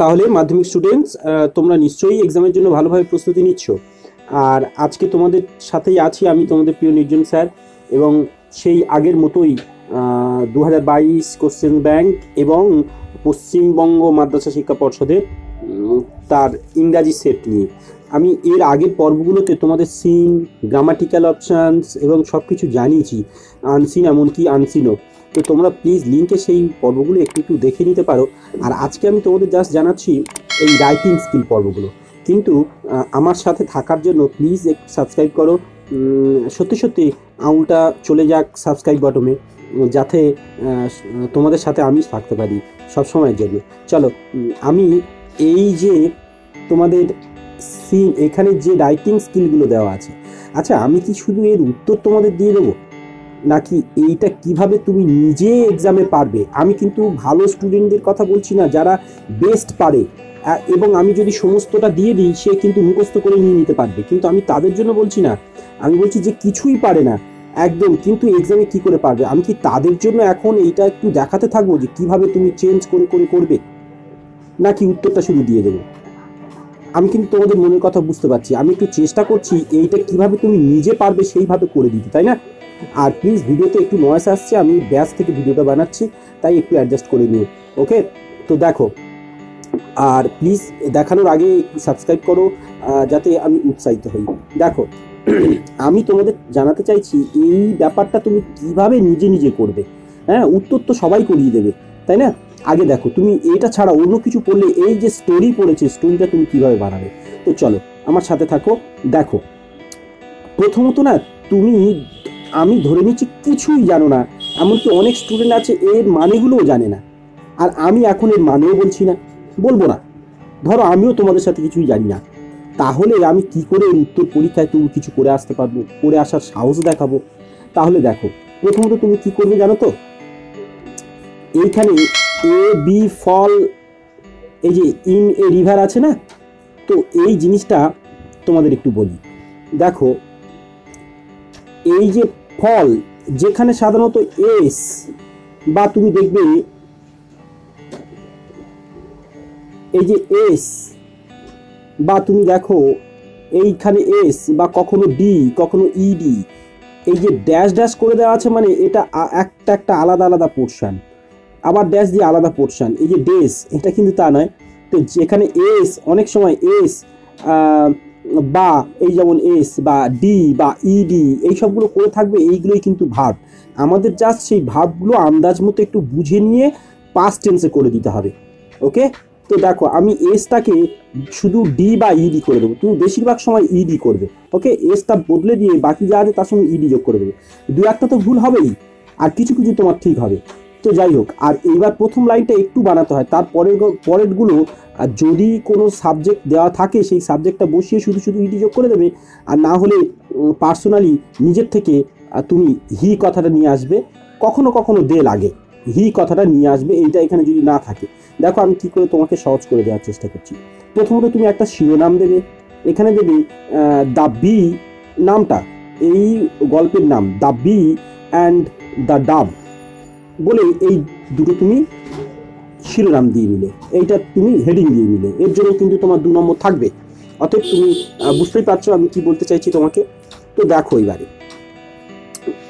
তাহলে মাধ্যমিক স্টুডেন্টস তোমরা নিশ্চয়ই এক্সামের জন্য ভালোভাবে প্রস্তুতি নিচ্ছ। আর আজকে তোমাদের সাথেই আছি আমি তোমাদের প্রিয় নির্জন স্যার এবং সেই আগের মতোই দু হাজার বাইশ কোশ্চেন ব্যাংক এবং পশ্চিমবঙ্গ মাদ্রাসা শিক্ষা পর্ষদের তার ইংরাজি সেট নিয়ে। আমি এর আগের পর্বগুলোতে তোমাদের সিন গ্রামাটিক্যাল অপশানস এবং সব কিছু জানিয়েছি আনসিন এমনকি আনসিনও তো তোমরা প্লিজ লিঙ্কে সেই পর্বগুলো একটু একটু দেখে নিতে পারো। আর আজকে আমি তোমাদের জাস্ট জানাচ্ছি এই রাইটিং স্কিল পর্বগুলো। কিন্তু আমার সাথে থাকার জন্য প্লিজ একটু সাবস্ক্রাইব করো। সত্যি সত্যি আউলটা চলে যাক সাবস্ক্রাইব বটমে যাতে তোমাদের সাথে আমি থাকতে পারি সব সময়ের জন্য। চলো আমি এই যে তোমাদের সিন এখানে যে রাইটিং স্কিলগুলো দেওয়া আছে। আচ্ছা আমি কি শুধু এর উত্তর তোমাদের দিয়ে দেবো? নাকি এইটা কীভাবে তুমি নিজে এক্সামে পারবে? আমি কিন্তু ভালো স্টুডেন্টদের কথা বলছি না, যারা বেস্ট পারে। এবং আমি যদি সমস্তটা দিয়ে দিই, সে কিন্তু মুখস্থ করে নিয়ে নিতে পারবে। কিন্তু আমি তাদের জন্য বলছি না। আমি বলছি যে কিছুই পারে না। একদম, কিন্তু এক্সামে কি করে পারবে? আমি কি তাদের জন্য এখন এইটা একটু দেখাতে থাকব যে কীভাবে তুমি চেঞ্জ করে করে করবে? নাকি উত্তরটা শুধু দিয়ে দেবো? আমি কিন্তু তোমাদের মনের কথা বুঝতে পারছি। আমি একটু চেষ্টা করছি এইটা কীভাবে তুমি নিজে পারবে সেইভাবে করে দিতে, তাই না? আর প্লিজ ভিডিওতে একটু নয়েস আসছে, আমি ব্যাস থেকে ভিডিওটা বানাচ্ছি, তাই একটু অ্যাডজাস্ট করে নিও ওকে তো দেখো, আর প্লিজ দেখানোর আগে একটু সাবস্ক্রাইব করো যাতে আমি উৎসাহিত হই। দেখো, আমি তোমাদের জানাতে চাইছি, এই ব্যাপারটা তুমি কীভাবে নিজে নিজে করবে? হ্যাঁ উত্তর তো সবাই করিয়ে দেবে। তাই না? আগে দেখো, তুমি এটা ছাড়া অন্য কিছু পড়লে এই যে স্টোরি পড়েছে স্টোরিটা তুমি কীভাবে বানাবে? তো চলো, আমার সাথে থাকো, দেখো। প্রথমত না, তুমি, আমি ধরে নিচ্ছি কিছুই জানো না, এমনকি অনেক স্টুডেন্ট আছে, এর মানেগুলোও জানে না। আর আমি এখন এর মানেও বলছি না। বলব না। ধরো, আমিও তোমাদের সাথে কিছুই জানি না। তাহলে আমি কি করে এর উত্তর পরীক্ষায় তুমি কিছু করে আসতে পারব, করে আসার সাহস দেখাবো? তাহলে দেখো, প্রথমত তুমি কি করবে জানো তো? এইখানে এ বি ফল, এই যে ইন এ রিভার আছে না? তো এই জিনিসটা তোমাদের একটু বলি। দেখো, এই যে ফল, যেখানে সাধারণত এস বা তুমি দেখবে এই যে এস বা তুমি দেখো এইখানে এস বা কখনো ডি কখনো ইডি এই যে ড্যাশ ড্যাশ করে দেওয়া আছে মানে এটা একটা একটা আলাদা আলাদা পোর্শন আবার ড্যাশ দিয়ে আলাদা পোর্শন এই যে ডেস এটা কিন্তু তা নয়। তো যেখানে এস অনেক সময় এস বা এই যেমন এস বা ডি বা ইডি এই সবগুলো করে থাকবে, এইগুলোই কিন্তু ভাব আমাদের জাস্ট সেই ভাবগুলো আন্দাজ মতো একটু বুঝে নিয়ে পাস্ট টেন্সে করে দিতে হবে। ওকে তো দেখো, আমি এসটাকে শুধু ডি বা ইডি করে দেবো। তুমি বেশিরভাগ সময় ইডি করবে। ওকে এসটা বদলে দিয়ে বাকি যা আছে তার সঙ্গে ইডি যোগ করে দেবে। দু একটা তো ভুল হবেই। আর কিছু কিছু তোমার ঠিক হবে। তো যাই হোক, আর এইবার প্রথম লাইনটা একটু বানাতে হয়, তার পরের পরেরগুলো, আর যদি কোনো সাবজেক্ট দেওয়া থাকে, সেই সাবজেক্টটা বসিয়ে শুধু শুধু ইডি যোগ করে দেবে, আর না হলে পার্সোনালি নিজের থেকে তুমি হি কথাটা নিয়ে আসবে, কখনো কখনো দে লাগে হি কথাটা নিয়ে আসবে, এইটা এখানে যদি না থাকে। দেখো আমি কী করে তোমাকে সহজ করে দেওয়ার চেষ্টা করছি। প্রথমত তুমি একটা শিরোনাম দেবে, এখানে দেবে দ্য বি নামটা, এই গল্পের নাম the bee and the dove বলে এই দুটো তুমি শিরোনাম দিয়ে নিলে, এইটা তুমি হেডিং দিয়ে নিলে, এর জন্য কিন্তু তোমার দু নম্বর থাকবে। অতএব তুমি বুঝতেই পারছ আমি কি বলতে চাইছি তোমাকে? তো দেখো এবারে,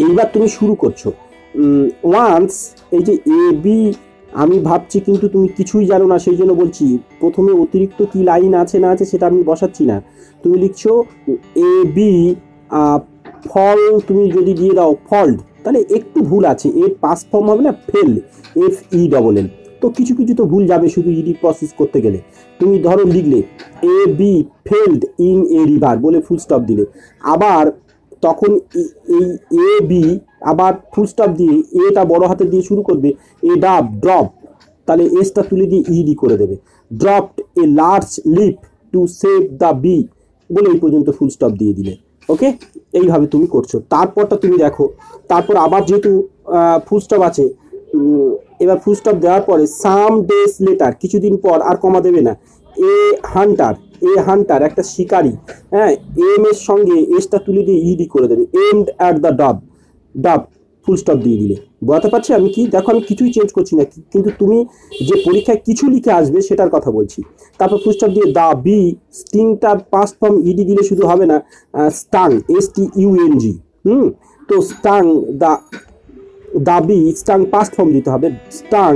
এইবার তুমি শুরু করছ। ওয়ান্স এই যে এ বি আমি ভাবছি কিন্তু তুমি কিছুই জানো না, সেই জন্য বলছি, প্রথমে অতিরিক্ত কি লাইন আছে, না আছে সেটা আমি বসাচ্ছি না। তুমি লিখছো এ বি ফল তুমি যদি দিয়ে দাও, ফল্ড তাহলে একটু ভুল আছে এর পাস ফর্ম হবে না fail F E double L তো কিছু কিছু তো ভুল যাবে শুধু ইডি প্রসেস করতে গেলে। তুমি ধরো লিখলে a bee fell in a river বলে ফুল স্টপ দিলে। আবার তখন এই- এ বি আবার ফুল স্টপ দিয়ে এটা বড় হাতে দিয়ে শুরু করবে এ ডাব ড্রপ তাহলে এসটা তুলে দিয়ে ইডি করে দেবে। Dropped a large leaf to save the bee বলে এই পর্যন্ত ফুল স্টপ দিয়ে দিলে। ওকে? এইভাবে তুমি করছ। তারপরটা তুমি দেখো। তারপর আবার যেহেতু ফুলস্টপ আছে এবার ফুলস্টপ দেওয়ার পরে সাম ডেস লেটার কিছুদিন পর আর কমা দেবে না। এ হান্টার এ হান্টার একটা শিকারি হ্যাঁ এম এর সঙ্গে এসটা তুলে দিয়ে ইডি করে দেবে। এমড অ্যাট দ্য ডাব ডাব ফুলস্টপ দিয়ে দিলে। বোঝাতে পারছি আমি কি? দেখো, আমি কিছুই চেঞ্জ করছি না, কিন্তু তুমি যে পরীক্ষায় কিছু লিখে আসবে সেটার কথা বলছি। তারপর ফুলস্টপ দিয়ে the, bee stung past form ED দিলে শুধু হবে না স্টাং এস টি ইউএনজি হুম? তো stung the the, B, stung past form দিতে হবে, stung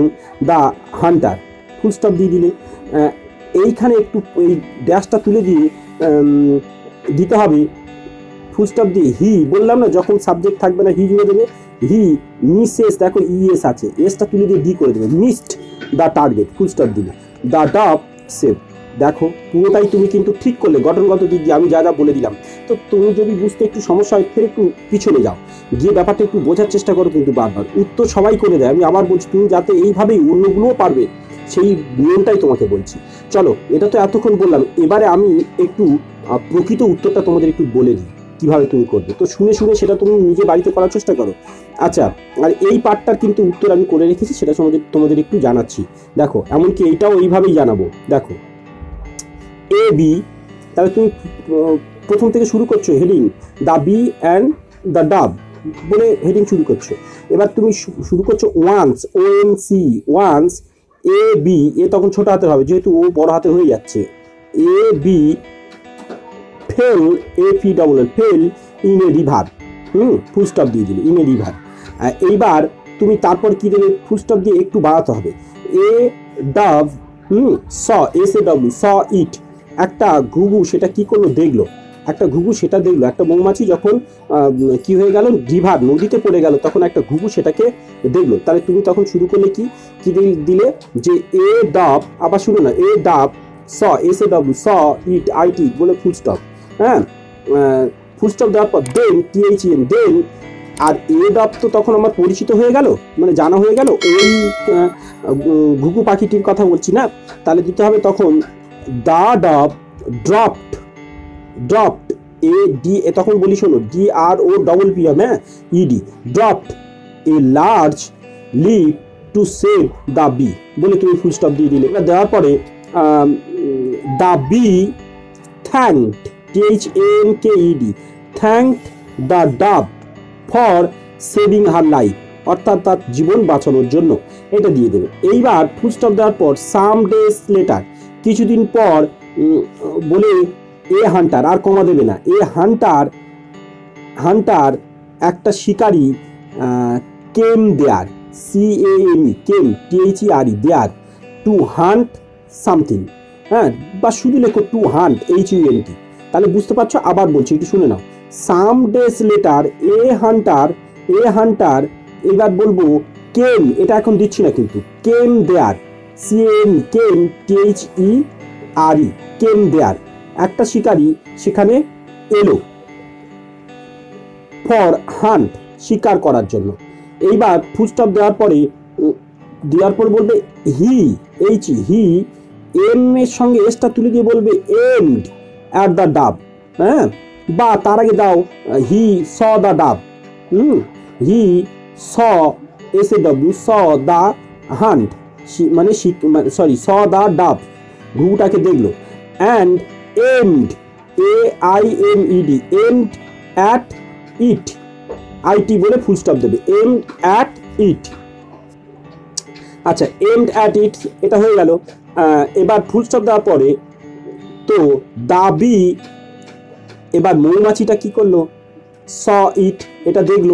the, hunter full stop দিয়ে দিলে এইখানে একটু এই ড্যাশটা তুলে দিয়ে দিতে হবে ফুল স্টপ দিয়ে, হি, বললাম না যখন সাবজেক্ট থাকবে না, হি জুড়ে দেবে হি মিসেস দেখো ইএস আছে। এসটা তুলে দিয়ে ডি করে দেবে। Missed the target full stop দিলে দ্য ডাব সেভ দেখো, পুরোটাই তুমি কিন্তু ঠিক করলে। গঠনগত দিক দিয়ে আমি যা যা বলে দিলাম। তো তুমি যদি বুঝতে একটু সমস্যা হয়, ফের একটু পিছনে যাও। গিয়ে ব্যাপারটা একটু বোঝার চেষ্টা করো কিন্তু বারবার। উত্তর সবাই করে দেয়। আমি আবার বলছি, তুমি যাতে এইভাবেই অন্যগুলোও পারবে, সেই নিয়মটাই তোমাকে বলছি। চলো, এটা তো এতক্ষণ বললাম। এবারে আমি একটু প্রকৃত উত্তরটা তোমাদের একটু বলে দিই। কীভাবে তুমি করবে? তো শুনে শুনে সেটা তুমি নিজে বাড়িতে করার চেষ্টা করো। আচ্ছা আর এই পার্টটার কিন্তু উত্তর আমি করে রেখেছি, সেটা তোমাদের তোমাদের একটু জানাচ্ছি। দেখো, এমনকি এইটাও এইভাবেই জানাব। দেখো এ বি তাহলে তুমি প্রথম থেকে শুরু করছ heading the bee and the dove বলে হেডিং শুরু করছ। এবার তুমি শুরু করছ once O N C once a bee a তখন ছোট হাতের হবে, যেহেতু ও বড় হাতে হয়ে যাচ্ছে। A bee fell A P double L fell in a river. Hmm full stop দিয়ে দিলে ইন এ রিভার এইবার তুমি তারপর কি দেবে? ফুল স্টপ দিয়ে একটু বাড়াতে হবে। এ ডাব হুম স এস এ ডাব্লিউ স ইট একটা ঘুঘু সেটা কি করল? দেখল। একটা ঘুঘু সেটা দেখল। একটা মৌমাছি যখন কি হয়ে গেল? রিভার, নদীতে পড়ে গেল। তখন একটা ঘুঘু সেটাকে দেখল। তাহলে তুমি তখন শুরু করলে কি? কি দিলে? যে এ ডাব আবার শুনো না। A dove saw S A W saw it I T বলে ফুল স্টপ হ্যাঁ? ফুল স্টপ দেওয়ার পর দেন টিএইচ এন দেন আর এ ডাব তো তখন আমার পরিচিত হয়ে গেল মানে জানা হয়ে গেল, ওই ঘুঘু পাখিটির কথা বলছি না? তাহলে দিতে হবে তখন the dove dropped dropped A D এ তখন বলি শোনো D R O double P হ্যাঁ? ED dropped a large leaf to save the bee বলে তুমি ফুল স্টপ দিয়ে দিলে। দেওয়ার পরে the bee thanked T H N K thanked the dove for saving her life অর্থাৎ তার জীবন বাঁচানোর জন্য। এটা দিয়ে দেবে। এইবার ফুল স্টপ দেওয়ার পর সাম ডেজ লেটার কিছুদিন পর বলে এ হান্টার আর কমা দেবে না। এ হান্টার হান্টার একটা শিকারি came there C M E came T H R E there to hunt something হ্যাঁ বা শুধু লেখো to hunt H U N T তাহলে বুঝতে পারছ? আবার বলছি, একটু শুনে নাও। Some days later, a hunter a hunter, এবার বলব, কেম, এটা এখন দিচ্ছি না কিন্তু। Came there C M came T H E R E came there. একটা শিকারী সেখানে এলো ফর হান্ট, শিকার করার জন্য। এইবার ফুলস্টপ দেওয়ার পরে দেওয়ার পর বলবে, হি, এইচ, হি এম এর সঙ্গে এসটা তুলে দিয়ে বলবে, এন্ড। অ্যাট দ্য ডাব হ্যাঁ? বা তার আগে দাও he saw the dove hmm? He saw S A W saw the hunt মানে সরি স দ্য ডাব ঘুঘুটাকে দেখল and and A I M ED and at it I T বলে ফুল স্টপ দেবে এম অ্যাট ইট আচ্ছা aimed at it এটা হয়ে গেল এবার ফুল স্টপ দেওয়ার পরে তো দাবি, এবার মৌমাছিটা কি করল? স, ইট, এটা দেখল।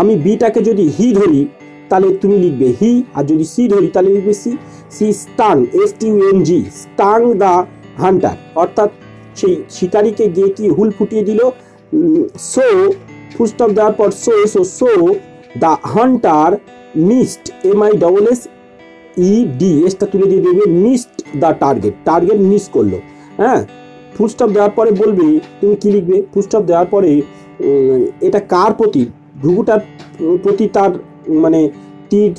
আমি বিটাকে যদি হি ধরি, তাহলে তুমি লিখবে হি, আর যদি সি ধরি, তাহলে লিখবে C. C stung S T N G stung the hunter. অর্থাৎ সেই শিকারীকে গিয়ে কি হুল ফুটিয়ে দিল? সো ফুলস্টপ দেওয়ার পর so so so, the hunter missed M I double S E D এসটা তুলে দিয়ে দেবে missed the target target miss করল। হ্যাঁ? ফুলস্টপ দেওয়ার পরে বলবে, তুমি কি লিখবে? ফুলস্টপ দেওয়ার পরে এটা কার প্রতি? ঘুঘুটার প্রতি তার মানে তীর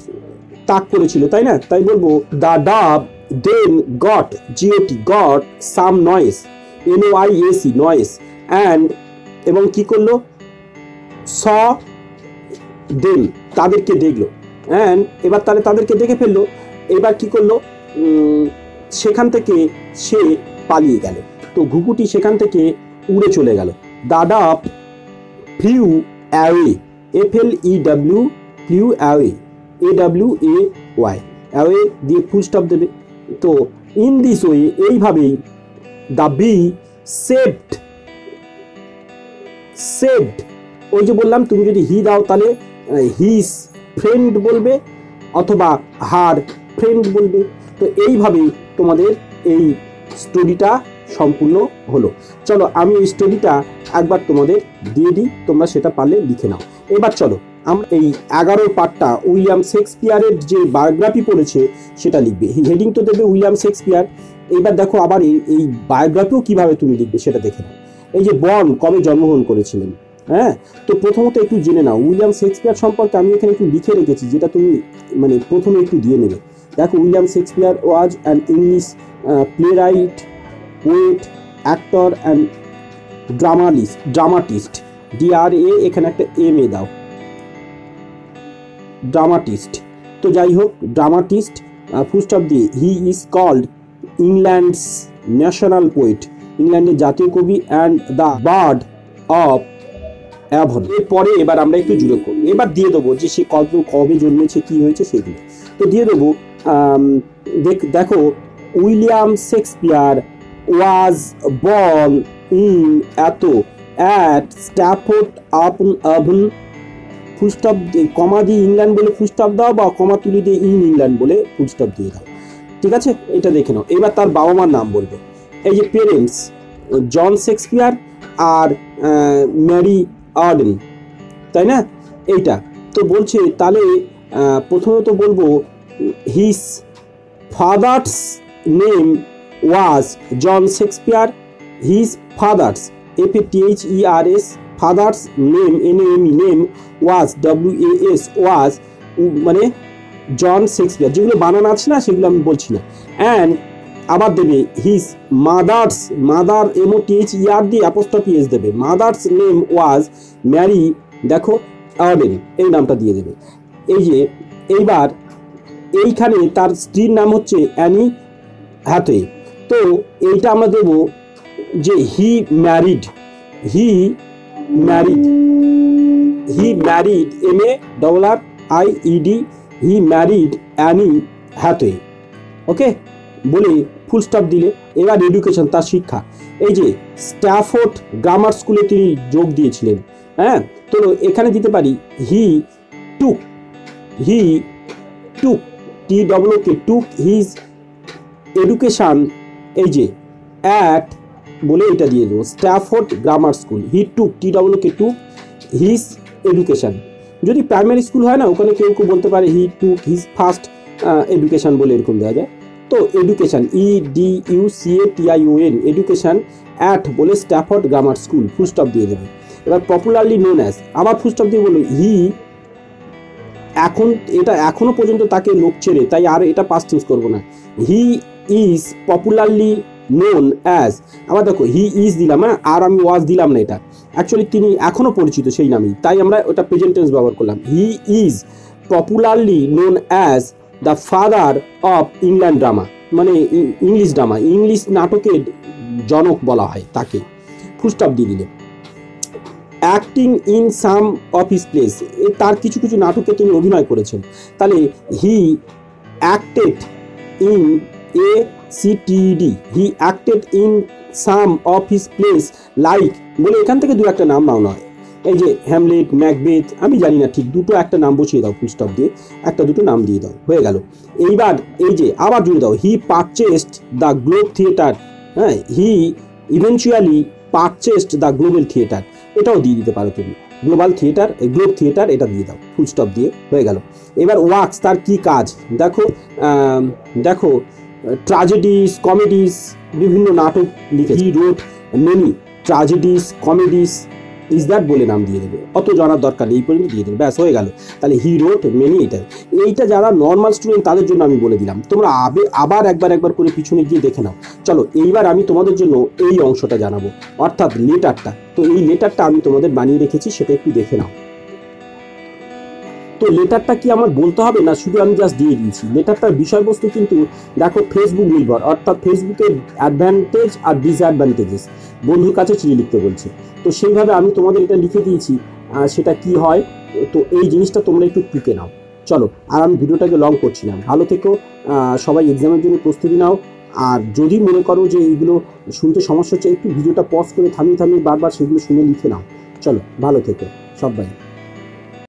তাক করেছিল, তাই না? তাই বলব the dove then got G O T got some noise N O I S E noise and এবং কি করল? স দেন তাদেরকে দেখল। অ্যান্ড এবার তাহলে তাদেরকে দেখে ফেলল। এবার কি করল? সেখান থেকে সে পালিয়ে গেল। তো ঘুঘুটি সেখান থেকে উড়ে চলে গেল। দাদা few away F L E W flew away A W A Y away দিয়ে ফুল স্টপ দেবে। তো ইন দিস ওয়ে এইভাবেই দ্য বি সেভড সেভড ওই যে বললাম, তুমি যদি হি দাও, তাহলে হিস ফ্রেন্ড বলবে অথবা হার ফ্রেন্ড বলবে। তো এইভাবেই তোমাদের এই স্টোরিটা সম্পূর্ণ হলো। চলো আমি এই স্টোরিটা একবার তোমাদের দিয়ে দিই, তোমরা সেটা পারলে লিখে নাও। এবার চলো, আমরা এই এগারো পার্টটা উইলিয়াম শেক্সপিয়ারের যে বায়োগ্রাফি পড়েছে, সেটা লিখবে। হেডিং তো দেবে উইলিয়াম শেক্সপিয়ার। এইবার দেখো আবার এই বায়োগ্রাফিও কীভাবে তুমি লিখবে সেটা দেখে নাও। এই যে বন কবে জন্মগ্রহণ করেছিলেন? হ্যাঁ? তো প্রথমত একটু জেনে নাও, উইলিয়াম শেক্সপিয়ার সম্পর্কে আমি এখানে একটু লিখে রেখেছি, যেটা তুমি মানে প্রথমে একটু দিয়ে নেবে। দেখো, William Shakespeare was an English playwright poet, actor and dramalist, dramatist D R A, এখানে একটা এম এ দাও। ড্রামাটিস্ট। তো যাই হোক, dramatist first of the he is called England's national poet ইংল্যান্ডের জাতীয় কবি and the bard of Avon. এরপরে এবার আমরা একটু জুড়ে করব এবার দিয়ে দেবো যে সে কত, কবে জন্মেছে, কি হয়েছে সেগুলো। তো দিয়ে দেবো দেখ- William Shakespeare was born in এত, at Stratford upon upon full stop কমা দিয়ে ইংল্যান্ড বলে ফুলস্টপ দাও বা কমা তুলি দিয়ে ইন ইংল্যান্ড বলে ফুলস্টপ দিয়ে দাও। ঠিক আছে? এটা দেখে নাও। এবার তার বাবা মার নাম বলবে। এই যে পেরেন্টস, জন শেক্সপিয়ার আর ম্যারি আর্ডেন তাই না? এইটা। তো বলছে, তাহলে প্রথমত বলব his father's name was John Shakespeare his father's F A T H E R S father's name N M name was W A S was মানে জন শেক্সপিয়ার যেগুলো বানান আছে না, সেগুলো আমি বলছি না। অ্যান্ড আবার দেবে his mother's mother M O T H E R দিয়ে অ্যাপোস্টপি এস দেবে। মাদার্স নেম ওয়াজ ম্যারি দেখো আর্ডেন এই নামটা দিয়ে দেবে। এই যে, এইবার এইখানে তার স্ত্রীর নাম হচ্ছে অ্যানি হ্যাথওয়ে তো এইটা আমরা দেব যে he married he married he married M A double R I ED he married Anne Hathaway okay বলে ফুল স্টপ দিলে। এবার এডুকেশন তার শিক্ষা। এই যে স্ট্যাফোর্ড গ্রামার স্কুলে তিনি যোগ দিয়েছিলেন হ্যাঁ? তো এখানে দিতে পারি he took he took T W K took his education এই যে অ্যাট বলে এটা দিয়ে দেবো Stratford grammar school he took T W K took his education যদি প্রাইমারি স্কুল হয় না, ওখানে কেউ কেউ বলতে পারে he took his first education বলে এরকম দেওয়া যায়। তো education E D U C A T I O N education at বলে Stratford grammar school full stop দিয়ে দেবে। এবার পপুলারলি নোন অ্যাজ আবার ফুল স্টপ দিয়ে বলল, হি, এখন, এটা এখনও পর্যন্ত তাকে লোক ছেড়ে, তাই আর এটা পাস চুজ করব না। He is popularly known as আবার দেখো, হি ইজ দিলাম হ্যাঁ আর আমি ওয়াজ দিলাম না এটা। অ্যাকচুয়ালি তিনি এখনও পরিচিত সেই নামেই, তাই আমরা ওটা প্রেজেন্টেন্স ব্যবহার করলাম। He is popularly known as the father of England drama মানে ইংলিশ ড্রামা ইংলিশ নাটকের জনক বলা হয় তাকে। ফুলস্টপ দিয়ে দিলে। Acting in some of his plays তার কিছু কিছু নাটকে তিনি অভিনয় করেছেন। তাহলে he acted in A CTD he acted in some of his plays like বলে এখান থেকে দু একটা নাম নাও নয় এই যে হ্যামলেট ম্যাকবেথ আমি জানি না ঠিক, দুটো একটা নাম বসিয়ে দাও ফুল স্টপ দিয়ে, একটা দুটো নাম দিয়ে দাও, হয়ে গেল। এইবার এই যে, আবার জুড়ে দাও he purchased the Globe theatre হ্যাঁ he eventually purchased the global theatre এটাও দিয়ে দিতে পারো তুমি। গ্লোবাল থিয়েটার গ্লোব থিয়েটার এটা দিয়ে দাও ফুল স্টপ দিয়ে, হয়ে গেল। এবার ওয়ার্কস তার কি কাজ? দেখো দেখো ট্রাজেডিস কমেডিস বিভিন্ন নাটক লিখে he wrote many tragedies comedies is that বলে নাম দিয়ে দেবে। অত জানার দরকার নেই, এই পর্যন্ত দিয়ে দেবে। ব্যাস, হয়ে গেল। তাহলে হি রোট মেনি এটা এইটা যারা নর্মাল স্টুডেন্ট তাদের জন্য আমি বলে দিলাম। তোমরা আবে আবার একবার একবার করে পিছনে গিয়ে দেখে নাও। চলো, এইবার আমি তোমাদের জন্য এই অংশটা জানাব। অর্থাৎ লেটারটা তো এই লেটারটা আমি তোমাদের বানিয়ে রেখেছি, সেটা একটু দেখে নাও। তো লেটারটা কি আমার বলতে হবে না শুধু আমি জাস্ট দিয়ে দিয়েছি? লেটারটার বিষয়বস্তু কিন্তু দেখো ফেসবুক নির্ভর, অর্থাৎ ফেসবুকের অ্যাডভান্টেজ আর ডিসঅ্যাডভান্টেজেস বন্ধুর কাছে চিঠি লিখতে বলছে। তো সেইভাবে আমি তোমাদের এটা লিখে দিয়েছি সেটা কি হয়? তো এই জিনিসটা তোমরা একটু টুকে নাও। চলো, আর আমি ভিডিওটাকে লং করছি না। ভালো থেকো সবাই এক্সামের জন্য প্রস্তুতি নাও। আর যদি মনে করো যে এইগুলো শুনতে সমস্যা হচ্ছে, একটু ভিডিওটা পজ করে থামিয়ে থামিয়ে বারবার সেগুলো শুনে লিখে নাও। চলো, ভালো থেকো সবাই